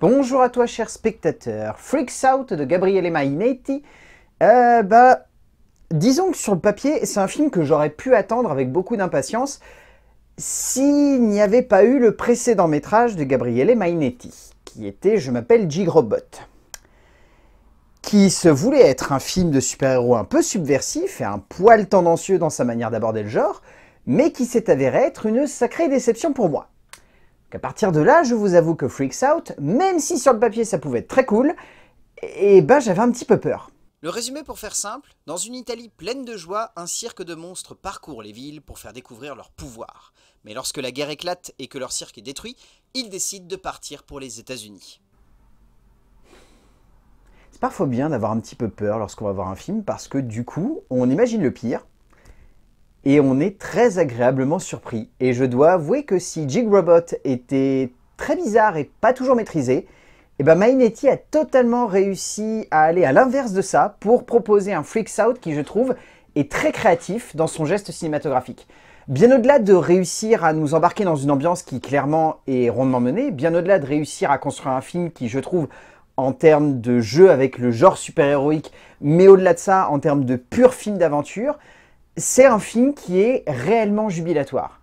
Bonjour à toi, cher spectateur. Freaks Out de Gabriele Mainetti. Euh, bah, disons que sur le papier, c'est un film que j'aurais pu attendre avec beaucoup d'impatience s'il n'y avait pas eu le précédent métrage de Gabriele Mainetti, qui était Je m'appelle Jigrobot, qui se voulait être un film de super-héros un peu subversif et un poil tendancieux dans sa manière d'aborder le genre, mais qui s'est avéré être une sacrée déception pour moi. À partir de là, je vous avoue que Freaks Out, même si sur le papier ça pouvait être très cool, et eh ben j'avais un petit peu peur. Le résumé pour faire simple, dans une Italie pleine de joie, un cirque de monstres parcourt les villes pour faire découvrir leur pouvoir. Mais lorsque la guerre éclate et que leur cirque est détruit, ils décident de partir pour les États-Unis. C'est parfois bien d'avoir un petit peu peur lorsqu'on va voir un film parce que du coup, on imagine le pire et on est très agréablement surpris. Et je dois avouer que si Jig Robot était très bizarre et pas toujours maîtrisé, et eh ben Mainetti a totalement réussi à aller à l'inverse de ça pour proposer un Freaks Out qui, je trouve, est très créatif dans son geste cinématographique. Bien au-delà de réussir à nous embarquer dans une ambiance qui clairement est rondement menée, bien au-delà de réussir à construire un film qui, je trouve, en termes de jeu avec le genre super-héroïque, mais au-delà de ça, en termes de pur film d'aventure, c'est un film qui est réellement jubilatoire.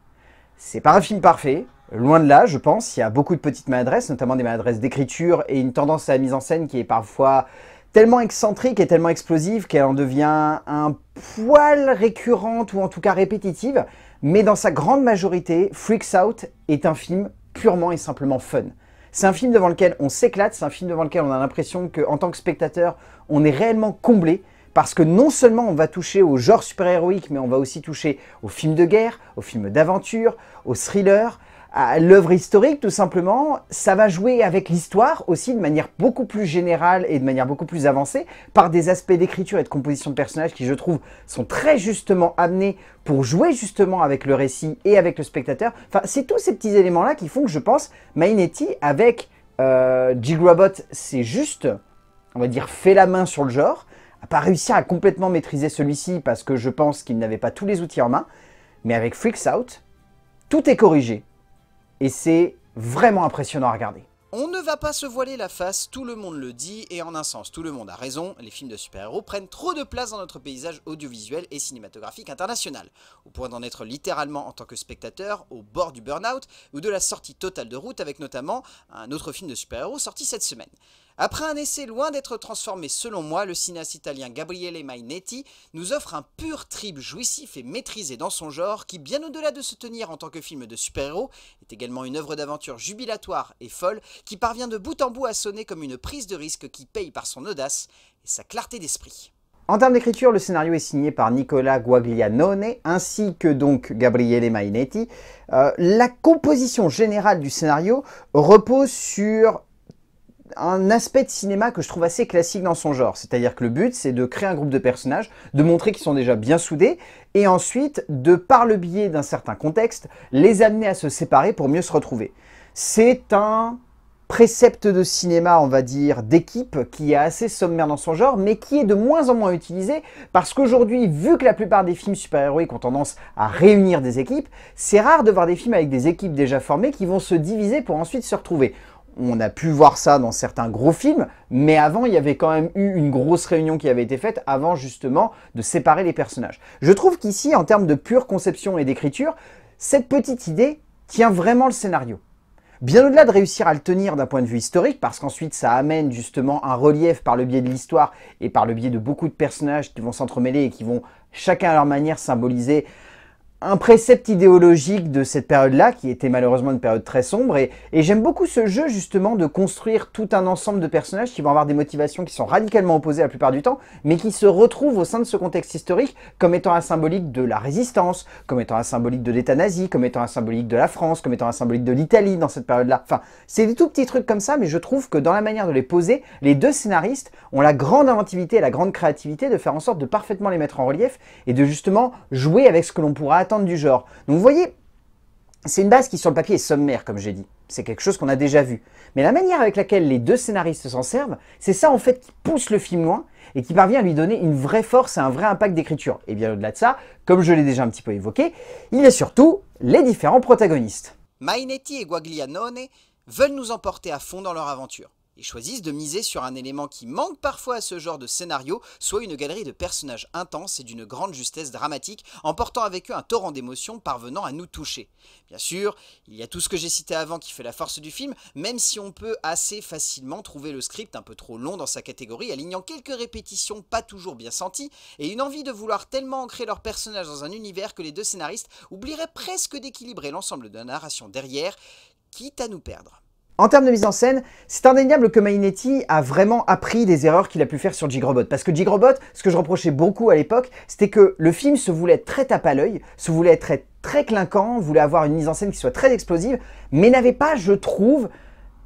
C'est pas un film parfait, loin de là, je pense. Il y a beaucoup de petites maladresses, notamment des maladresses d'écriture et une tendance à la mise en scène qui est parfois tellement excentrique et tellement explosive qu'elle en devient un poil récurrente ou en tout cas répétitive. Mais dans sa grande majorité, Freaks Out est un film purement et simplement fun. C'est un film devant lequel on s'éclate, c'est un film devant lequel on a l'impression qu'en tant que spectateur, on est réellement comblé parce que non seulement on va toucher au genre super-héroïque, mais on va aussi toucher aux films de guerre, aux films d'aventure, aux thrillers, à l'œuvre historique tout simplement. Ça va jouer avec l'histoire aussi de manière beaucoup plus générale et de manière beaucoup plus avancée, par des aspects d'écriture et de composition de personnages qui je trouve sont très justement amenés pour jouer justement avec le récit et avec le spectateur. Enfin, c'est tous ces petits éléments-là qui font que je pense Mainetti avec euh, Jig Robot, c'est juste, on va dire, fait la main sur le genre n'a pas réussi à complètement maîtriser celui-ci parce que je pense qu'il n'avait pas tous les outils en main. Mais avec Freaks Out, tout est corrigé. Et c'est vraiment impressionnant à regarder. On ne va pas se voiler la face, tout le monde le dit, et en un sens, tout le monde a raison, les films de super-héros prennent trop de place dans notre paysage audiovisuel et cinématographique international, au point d'en être littéralement en tant que spectateur au bord du burn-out ou de la sortie totale de route avec notamment un autre film de super-héros sorti cette semaine. Après un essai loin d'être transformé selon moi, le cinéaste italien Gabriele Mainetti nous offre un pur trip jouissif et maîtrisé dans son genre qui, bien au-delà de se tenir en tant que film de super-héros, est également une œuvre d'aventure jubilatoire et folle qui parvient de bout en bout à sonner comme une prise de risque qui paye par son audace et sa clarté d'esprit. En termes d'écriture, le scénario est signé par Nicola Guaglianone ainsi que donc Gabriele Mainetti. Euh, la composition générale du scénario repose sur un aspect de cinéma que je trouve assez classique dans son genre. C'est-à-dire que le but, c'est de créer un groupe de personnages, de montrer qu'ils sont déjà bien soudés, et ensuite, de par le biais d'un certain contexte, les amener à se séparer pour mieux se retrouver. C'est un précepte de cinéma, on va dire, d'équipe qui est assez sommaire dans son genre, mais qui est de moins en moins utilisé parce qu'aujourd'hui, vu que la plupart des films super-héroïques ont tendance à réunir des équipes, c'est rare de voir des films avec des équipes déjà formées qui vont se diviser pour ensuite se retrouver on a pu voir ça dans certains gros films, mais avant, il y avait quand même eu une grosse réunion qui avait été faite avant justement de séparer les personnages. Je trouve qu'ici, en termes de pure conception et d'écriture, cette petite idée tient vraiment le scénario. Bien au-delà de réussir à le tenir d'un point de vue historique, parce qu'ensuite ça amène justement un relief par le biais de l'histoire et par le biais de beaucoup de personnages qui vont s'entremêler et qui vont chacun à leur manière symboliser un précepte idéologique de cette période-là, qui était malheureusement une période très sombre, et, j'aime beaucoup ce jeu justement de construire tout un ensemble de personnages qui vont avoir des motivations qui sont radicalement opposées la plupart du temps, mais qui se retrouvent au sein de ce contexte historique comme étant un symbolique de la résistance, comme étant un symbolique de l'état nazi, comme étant un symbolique de la France, comme étant un symbolique de l'Italie dans cette période-là. Enfin, c'est des tout petits trucs comme ça, mais je trouve que dans la manière de les poser, les deux scénaristes ont la grande inventivité et la grande créativité de faire en sorte de parfaitement les mettre en relief et de justement jouer avec ce que l'on pourra du genre. Donc vous voyez, c'est une base qui sur le papier est sommaire, comme j'ai dit. C'est quelque chose qu'on a déjà vu. Mais la manière avec laquelle les deux scénaristes s'en servent, c'est ça en fait qui pousse le film loin et qui parvient à lui donner une vraie force et un vrai impact d'écriture. Et bien au-delà de ça, comme je l'ai déjà un petit peu évoqué, il y a surtout les différents protagonistes. Mainetti et Guaglianone veulent nous emporter à fond dans leur aventure et choisissent de miser sur un élément qui manque parfois à ce genre de scénario, soit une galerie de personnages intenses et d'une grande justesse dramatique, emportant avec eux un torrent d'émotions parvenant à nous toucher. Bien sûr, il y a tout ce que j'ai cité avant qui fait la force du film, même si on peut assez facilement trouver le script un peu trop long dans sa catégorie, alignant quelques répétitions pas toujours bien senties, et une envie de vouloir tellement ancrer leurs personnages dans un univers que les deux scénaristes oublieraient presque d'équilibrer l'ensemble de la narration derrière, quitte à nous perdre. En termes de mise en scène, c'est indéniable que Mainetti a vraiment appris des erreurs qu'il a pu faire sur Jigrobot. Parce que Jigrobot, ce que je reprochais beaucoup à l'époque, c'était que le film se voulait être très tape à l'œil, se voulait être très, très clinquant, voulait avoir une mise en scène qui soit très explosive, mais n'avait pas, je trouve,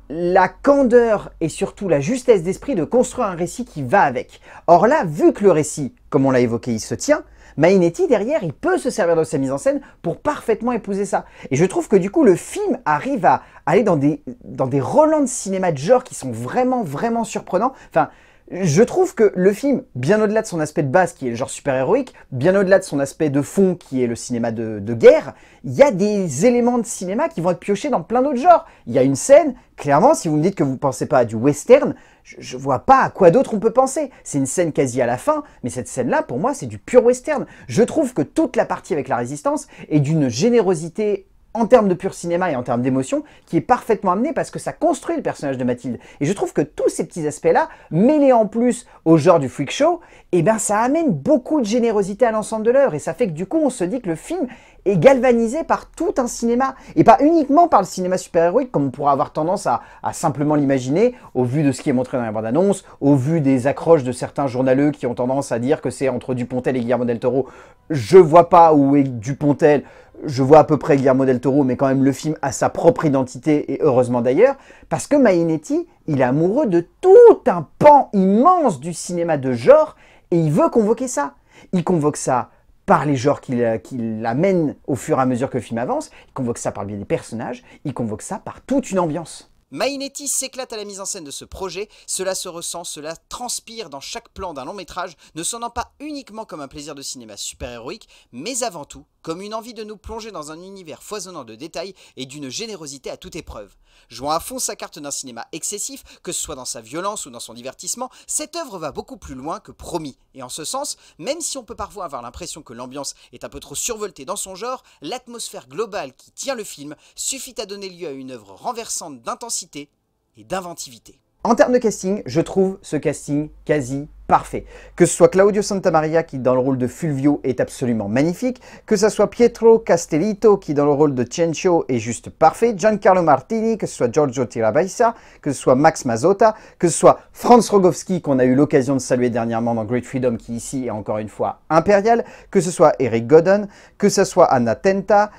la candeur et surtout la justesse d'esprit de construire un récit qui va avec. Or là, vu que le récit, comme on l'a évoqué, il se tient, Mainetti, derrière, il peut se servir de sa mise en scène pour parfaitement épouser ça. Et je trouve que du coup, le film arrive à aller dans des, dans des de cinéma de genre qui sont vraiment, vraiment surprenants. Enfin, je trouve que le film, bien au-delà de son aspect de base qui est le genre super-héroïque, bien au-delà de son aspect de fond qui est le cinéma de, guerre, il y a des éléments de cinéma qui vont être piochés dans plein d'autres genres. Il y a une scène, clairement, si vous me dites que vous ne pensez pas à du western, je, ne vois pas à quoi d'autre on peut penser. C'est une scène quasi à la fin, mais cette scène-là, pour moi, c'est du pur western. Je trouve que toute la partie avec la résistance est d'une générosité en termes de pur cinéma et en termes d'émotion, qui est parfaitement amenée parce que ça construit le personnage de Mathilde. Et je trouve que tous ces petits aspects-là, mêlés en plus au genre du freak show, eh ben ça amène beaucoup de générosité à l'ensemble de l'œuvre. Et ça fait que du coup, on se dit que le film est galvanisé par tout un cinéma, et pas uniquement par le cinéma super-héroïque, comme on pourrait avoir tendance à, simplement l'imaginer, au vu de ce qui est montré dans la bande-annonce, au vu des accroches de certains journaleux qui ont tendance à dire que c'est entre Dupontel et Guillermo del Toro. Je vois pas où est Dupontel, je vois à peu près Guillermo del Toro, mais quand même le film a sa propre identité, et heureusement d'ailleurs, parce que Mainetti, il est amoureux de tout un pan immense du cinéma de genre, et il veut convoquer ça. Il convoque ça par les genres qu'il amène au fur et à mesure que le film avance, il convoque ça par le biais des personnages, il convoque ça par toute une ambiance. Mainetti s'éclate à la mise en scène de ce projet, cela se ressent, cela transpire dans chaque plan d'un long métrage, ne sonnant pas uniquement comme un plaisir de cinéma super-héroïque, mais avant tout comme une envie de nous plonger dans un univers foisonnant de détails et d'une générosité à toute épreuve. Jouant à fond sa carte d'un cinéma excessif, que ce soit dans sa violence ou dans son divertissement, cette œuvre va beaucoup plus loin que promis. Et en ce sens, même si on peut parfois avoir l'impression que l'ambiance est un peu trop survoltée dans son genre, l'atmosphère globale qui tient le film suffit à donner lieu à une œuvre renversante d'intensité et d'inventivité. En termes de casting, je trouve ce casting quasi parfait. Que ce soit Claudio Santamaria qui dans le rôle de Fulvio est absolument magnifique, que ce soit Pietro Castellito qui dans le rôle de Ciencio est juste parfait, Giancarlo Martini, que ce soit Giorgio Tirabaissa, que ce soit Max Mazzotta, que ce soit Franz Rogowski qu'on a eu l'occasion de saluer dernièrement dans Great Freedom qui ici est encore une fois impérial, que ce soit Eric Godon, que ce soit Anna Tenta,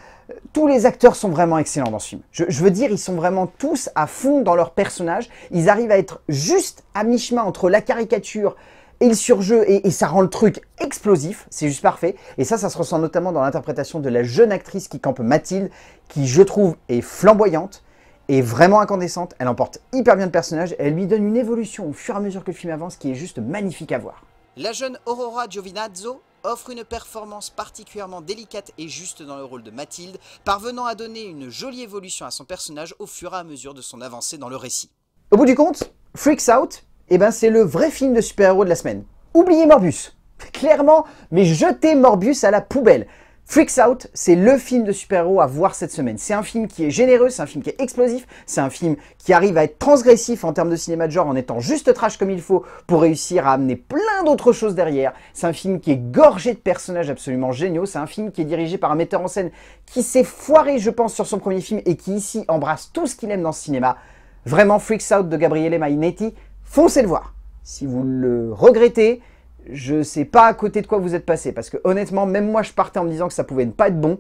tous les acteurs sont vraiment excellents dans ce film. Je, veux dire, ils sont vraiment tous à fond dans leur personnage. Ils arrivent à être juste à mi-chemin entre la caricature et le surjeu, et, et ça rend le truc explosif, c'est juste parfait. Et ça, ça se ressent notamment dans l'interprétation de la jeune actrice qui campe Mathilde, qui, je trouve, est flamboyante, et vraiment incandescente. Elle emporte hyper bien le personnage, et elle lui donne une évolution au fur et à mesure que le film avance qui est juste magnifique à voir. La jeune Aurora Giovinazzo offre une performance particulièrement délicate et juste dans le rôle de Mathilde, parvenant à donner une jolie évolution à son personnage au fur et à mesure de son avancée dans le récit. Au bout du compte, Freaks Out, eh ben c'est le vrai film de super-héros de la semaine. Oubliez Morbus, clairement, mais jetez Morbus à la poubelle. Freaks Out, c'est le film de super-héros à voir cette semaine. C'est un film qui est généreux, c'est un film qui est explosif, c'est un film qui arrive à être transgressif en termes de cinéma de genre en étant juste trash comme il faut pour réussir à amener plein d'autres choses derrière. C'est un film qui est gorgé de personnages absolument géniaux. C'est un film qui est dirigé par un metteur en scène qui s'est foiré, je pense, sur son premier film et qui ici embrasse tout ce qu'il aime dans le cinéma. Vraiment, Freaks Out de Gabriele Mainetti, foncez le voir. Si vous le regrettez, je sais pas à côté de quoi vous êtes passé, parce que honnêtement, même moi je partais en me disant que ça pouvait ne pas être bon,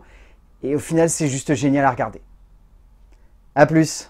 et au final c'est juste génial à regarder. A plus